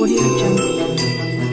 Audio Jungle.